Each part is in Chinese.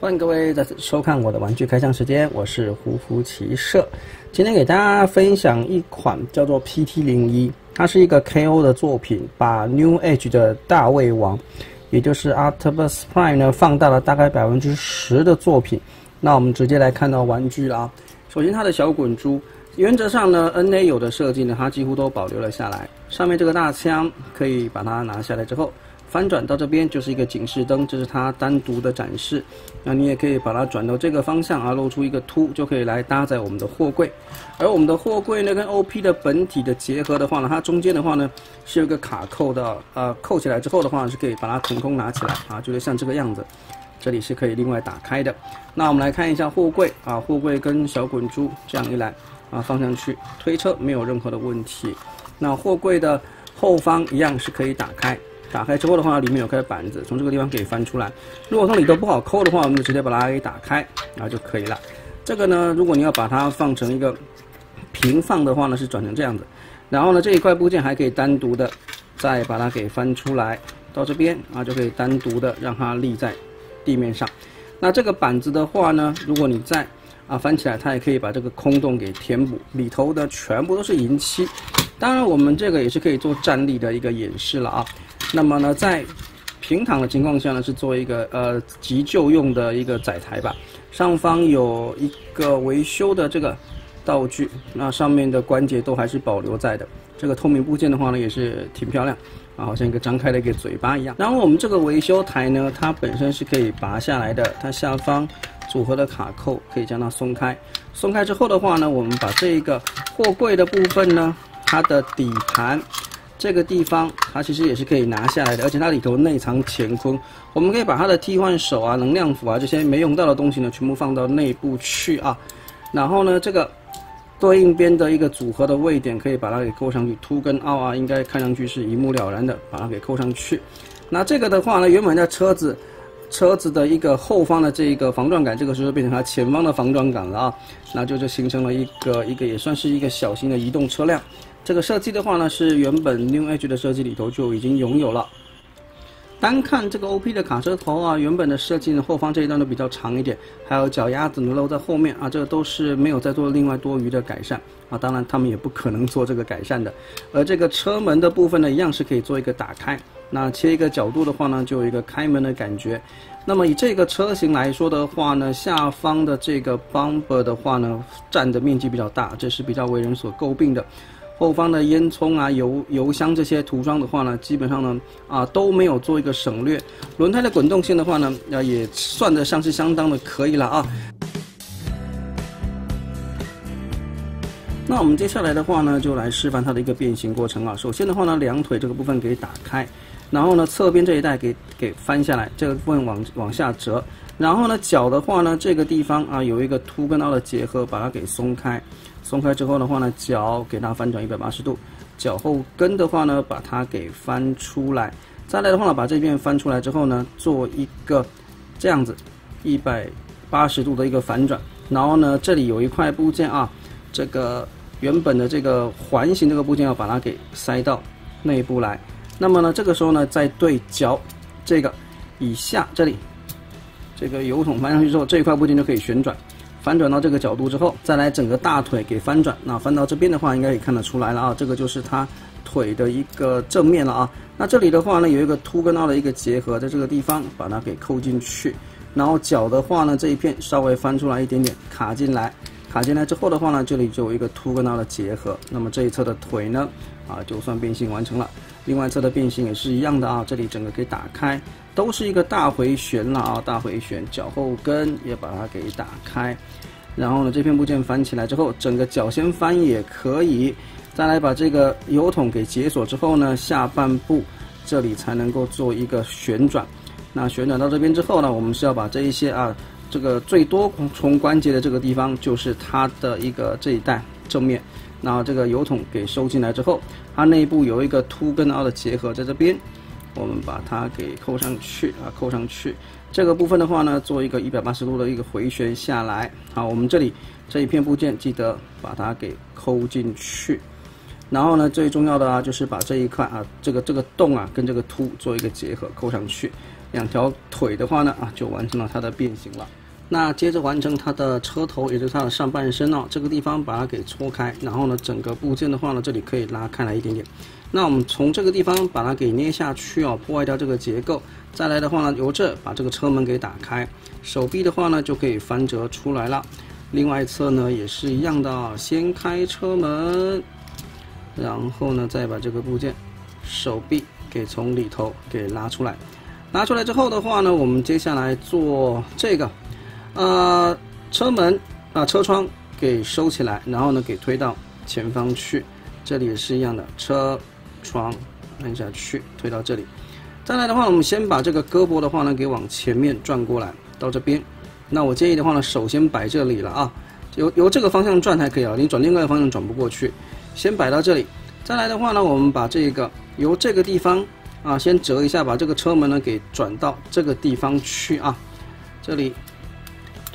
欢迎各位再次收看我的玩具开箱时间，我是胡福骑社。今天给大家分享一款叫做 PT 零一，它是一个 KO 的作品，把 New Age 的大胃王，也就是 Octopus Prime 呢放大了大概百分之十的作品。那我们直接来看到玩具啊。首先它的小滚珠，原则上呢，NA 有的设计呢，它几乎都保留了下来。上面这个大枪可以把它拿下来之后。翻转到这边就是一个警示灯，这是它单独的展示。那你也可以把它转到这个方向啊，露出一个凸，就可以来搭载我们的货柜。而我们的货柜呢，跟 OP 的本体的结合的话呢，它中间的话呢是有个卡扣的，呃，扣起来之后的话是可以把它腾空拿起来啊，就是像这个样子。这里是可以另外打开的。那我们来看一下货柜啊，货柜跟小滚珠这样一来啊，放上去推车没有任何的问题。那货柜的后方一样是可以打开。打开之后的话，里面有块板子，从这个地方可以翻出来。如果说里头不好抠的话，我们就直接把它给打开，然后就可以了。这个呢，如果你要把它放成一个平放的话呢，是转成这样子。然后呢，这一块部件还可以单独的再把它给翻出来，到这边啊，就可以单独的让它立在地面上。那这个板子的话呢，如果你在啊翻起来，它也可以把这个空洞给填补，里头的全部都是银漆。当然，我们这个也是可以做站立的一个演示了啊。那么呢，在平躺的情况下呢，是做一个呃急救用的一个载台吧。上方有一个维修的这个道具，那上面的关节都还是保留在的。这个透明部件的话呢，也是挺漂亮啊，好像一个张开的一个嘴巴一样。然后我们这个维修台呢，它本身是可以拔下来的，它下方组合的卡扣可以将它松开。松开之后的话呢，我们把这一个货柜的部分呢，它的底盘。这个地方它其实也是可以拿下来的，而且它里头内藏乾坤，我们可以把它的替换手啊、能量符啊这些没用到的东西呢，全部放到内部去啊。然后呢，这个对应边的一个组合的位点，可以把它给扣上去，凸跟凹啊，应该看上去是一目了然的，把它给扣上去。那这个的话呢，原本在车子车子的一个后方的这一个防撞杆，这个时候变成它前方的防撞杆了啊，那就就形成了一个一个也算是一个小型的移动车辆。这个设计的话呢，是原本 New Age 的设计里头就已经拥有了。单看这个 OP 的卡车头啊，原本的设计呢，后方这一段都比较长一点，还有脚丫子呢露在后面啊，这个都是没有再做另外多余的改善啊。当然，他们也不可能做这个改善的。而这个车门的部分呢，一样是可以做一个打开。那切一个角度的话呢，就有一个开门的感觉。那么以这个车型来说的话呢，下方的这个 bumper 的话呢，占的面积比较大，这是比较为人所诟病的。后方的烟囱啊、油油箱这些涂装的话呢，基本上呢啊都没有做一个省略。轮胎的滚动性的话呢，啊也算得上是相当的可以了啊。那我们接下来的话呢，就来示范它的一个变形过程啊。首先的话呢，两腿这个部分给打开，然后呢侧边这一带给给翻下来，这个部分往往下折，然后呢脚的话呢，这个地方啊有一个凸跟凹的结合，把它给松开。松开之后的话呢，脚给它翻转一百八十度，脚后跟的话呢，把它给翻出来。再来的话呢，把这边翻出来之后呢，做一个这样子一百八十度的一个反转。然后呢，这里有一块部件啊，这个原本的这个环形这个部件要把它给塞到内部来。那么呢，这个时候呢，再对角这个以下这里这个油桶翻上去之后，这一块部件就可以旋转。翻转到这个角度之后，再来整个大腿给翻转。那翻到这边的话，应该也看得出来了啊，这个就是它腿的一个正面了啊。那这里的话呢，有一个凸跟凹的一个结合，在这个地方把它给扣进去。然后脚的话呢，这一片稍微翻出来一点点，卡进来。卡进来之后的话呢，这里就有一个凸跟凹的结合。那么这一侧的腿呢，啊，就算变形完成了。另外一侧的变形也是一样的啊，这里整个给打开，都是一个大回旋了啊，大回旋，脚后跟也把它给打开，然后呢，这片部件翻起来之后，整个脚先翻也可以，再来把这个油桶给解锁之后呢，下半部这里才能够做一个旋转，那旋转到这边之后呢，我们是要把这一些啊，这个最多重关节的这个地方，就是它的一个这一带正面。那这个油桶给收进来之后，它内部有一个凸跟凹的结合，在这边，我们把它给扣上去啊，扣上去。这个部分的话呢，做一个一百八十度的一个回旋下来。好，我们这里这一片部件记得把它给扣进去。然后呢，最重要的啊，就是把这一块啊，这个这个洞啊，跟这个凸做一个结合，扣上去。两条腿的话呢，啊，就完成了它的变形了。那接着完成它的车头，也就是它的上半身哦，这个地方把它给搓开，然后呢，整个部件的话呢，这里可以拉开来一点点。那我们从这个地方把它给捏下去哦，破坏掉这个结构。再来的话呢，由这把这个车门给打开，手臂的话呢就可以翻折出来了。另外一侧呢也是一样的，先开车门，然后呢再把这个部件手臂给从里头给拉出来。拿出来之后的话呢，我们接下来做这个。呃，车门啊，车窗给收起来，然后呢，给推到前方去。这里也是一样的，车窗按下去，推到这里。再来的话，我们先把这个胳膊的话呢，给往前面转过来，到这边。那我建议的话呢，首先摆这里了啊，由由这个方向转才可以啊，你转另外一个方向转不过去。先摆到这里。再来的话呢，我们把这个由这个地方啊，先折一下，把这个车门呢给转到这个地方去啊，这里。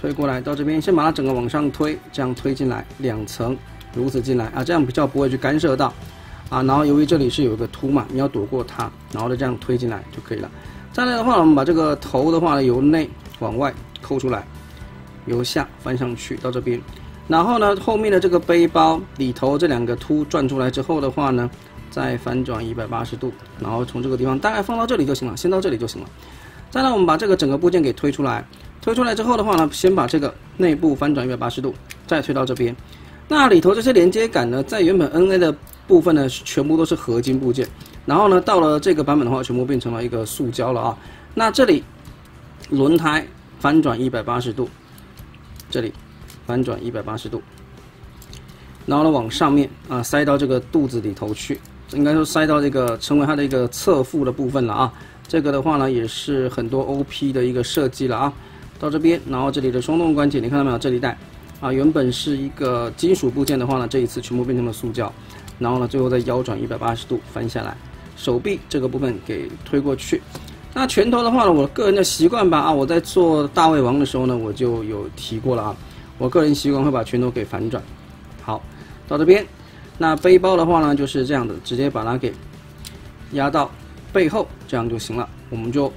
推过来到这边，先把它整个往上推，这样推进来两层，如此进来啊，这样比较不会去干涉到啊。然后由于这里是有一个凸嘛，你要躲过它，然后呢这样推进来就可以了。再来的话，我们把这个头的话呢由内往外抠出来，由下翻上去到这边，然后呢后面的这个背包里头这两个凸转出来之后的话呢，再翻转一百八十度，然后从这个地方大概放到这里就行了，先到这里就行了。再来我们把这个整个部件给推出来。推出来之后的话呢，先把这个内部翻转一百八十度，再推到这边。那里头这些连接杆呢，在原本 NA 的部分呢，全部都是合金部件。然后呢，到了这个版本的话，全部变成了一个塑胶了啊。那这里轮胎翻转一百八十度，这里翻转一百八十度，然后呢往上面啊塞到这个肚子里头去，应该说塞到这个成为它的一个侧腹的部分了啊。这个的话呢，也是很多 OP 的一个设计了啊。到这边，然后这里的双动关节，你看到没有？这里带，啊，原本是一个金属部件的话呢，这一次全部变成了塑胶，然后呢，最后再腰转一百八十度翻下来，手臂这个部分给推过去。那拳头的话呢，我个人的习惯吧，啊，我在做大胃王的时候呢，我就有提过了啊，我个人习惯会把拳头给反转。好，到这边，那背包的话呢，就是这样的，直接把它给压到背后，这样就行了，我们就。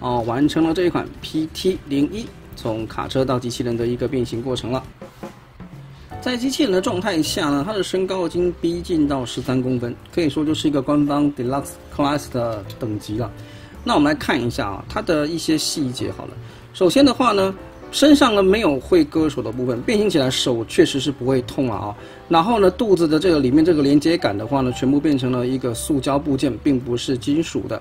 哦，完成了这一款 PT 零一从卡车到机器人的一个变形过程了。在机器人的状态下呢，它的身高已经逼近到十三公分，可以说就是一个官方 Deluxe Class 的等级了。那我们来看一下啊，它的一些细节好了。首先的话呢，身上呢没有会割手的部分，变形起来手确实是不会痛了啊。然后呢，肚子的这个里面这个连接杆的话呢，全部变成了一个塑胶部件，并不是金属的。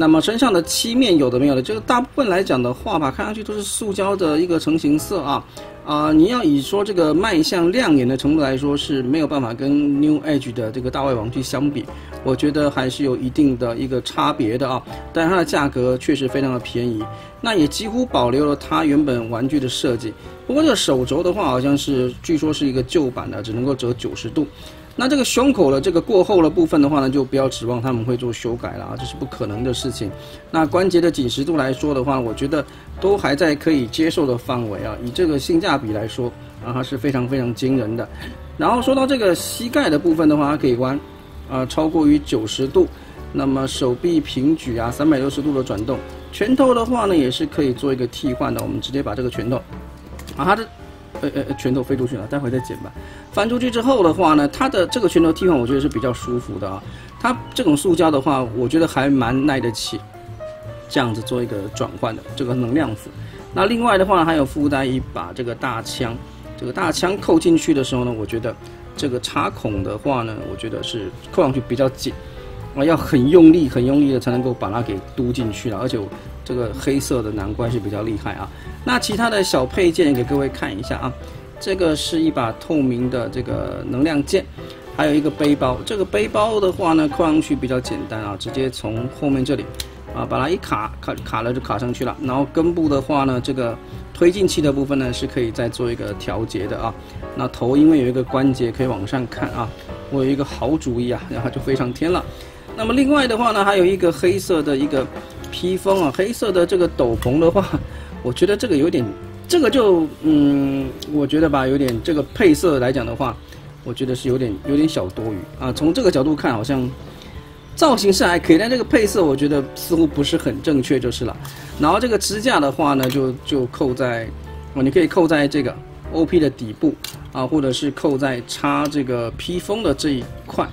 那么身上的漆面有的没有的，这个大部分来讲的话吧，看上去都是塑胶的一个成型色啊啊！你要以说这个卖相亮眼的程度来说是没有办法跟 New Edge 的这个大胃王去相比，我觉得还是有一定的一个差别的啊。但它的价格确实非常的便宜，那也几乎保留了它原本玩具的设计。不过这个手轴的话，好像是据说是一个旧版的，只能够折九十度。那这个胸口的这个过后的部分的话呢，就不要指望他们会做修改了啊，这是不可能的事情。那关节的紧实度来说的话，我觉得都还在可以接受的范围啊。以这个性价比来说，啊，它是非常非常惊人的。然后说到这个膝盖的部分的话，它可以弯，啊，超过于九十度。那么手臂平举啊，三百六十度的转动。拳头的话呢，也是可以做一个替换的。我们直接把这个拳头，啊，它的。呃呃，拳头飞出去了，待会再剪吧。翻出去之后的话呢，它的这个拳头替换，我觉得是比较舒服的啊。它这种塑胶的话，我觉得还蛮耐得起这样子做一个转换的这个能量斧。那另外的话，还有附带一把这个大枪。这个大枪扣进去的时候呢，我觉得这个插孔的话呢，我觉得是扣上去比较紧啊，要很用力、很用力的才能够把它给嘟进去了，而且。这个黑色的难怪是比较厉害啊。那其他的小配件给各位看一下啊。这个是一把透明的这个能量剑，还有一个背包。这个背包的话呢，扣上去比较简单啊，直接从后面这里啊把它一卡卡卡了就卡上去了。然后根部的话呢，这个推进器的部分呢是可以再做一个调节的啊。那头因为有一个关节可以往上看啊，我有一个好主意啊，然后就飞上天了。那么另外的话呢，还有一个黑色的一个。披风啊，黑色的这个斗篷的话，我觉得这个有点，这个就嗯，我觉得吧，有点这个配色来讲的话，我觉得是有点有点小多余啊。从这个角度看，好像造型是还可以，但这个配色我觉得似乎不是很正确就是了。然后这个支架的话呢，就就扣在，哦，你可以扣在这个 OP 的底部啊，或者是扣在插这个披风的这一块。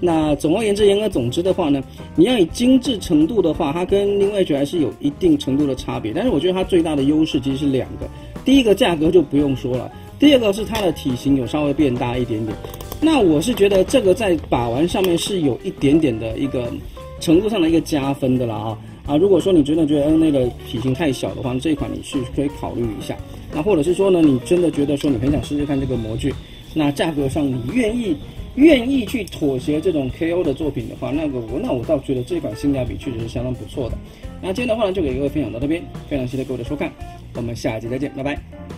那总而言之，言而总之的话呢，你要以精致程度的话，它跟另外一款还是有一定程度的差别。但是我觉得它最大的优势其实是两个，第一个价格就不用说了，第二个是它的体型有稍微变大一点点。那我是觉得这个在把玩上面是有一点点的一个程度上的一个加分的了啊啊！如果说你真的觉得那个体型太小的话，这一款你是可以考虑一下。那或者是说呢，你真的觉得说你很想试试看这个模具，那价格上你愿意。愿意去妥协这种 KO 的作品的话，那个我那我倒觉得这款性价比确实是相当不错的。那今天的话呢，就给各位分享到这边，非常谢谢各位的收看，我们下期再见，拜拜。